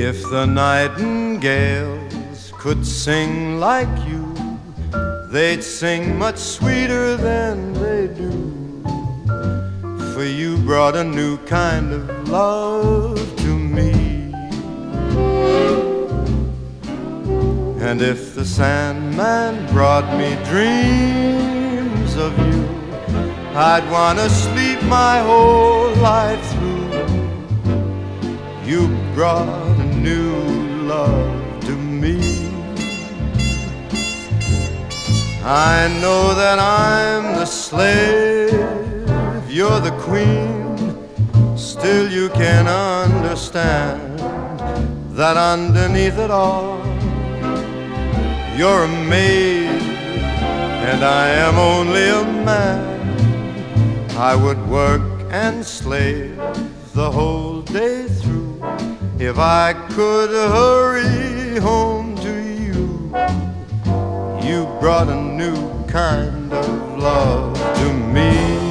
If the nightingales could sing like you, they'd sing much sweeter than they do. For you brought a new kind of love to me. And if the Sandman brought me dreams of you, I'd wanna sleep my whole life through. You brought new love to me. I know that I'm the slave, you're the queen. Still, you can understand that underneath it all, you're a maid, and I am only a man. I would work and slave the whole day if I could hurry home to you. You brought a new kind of love to me.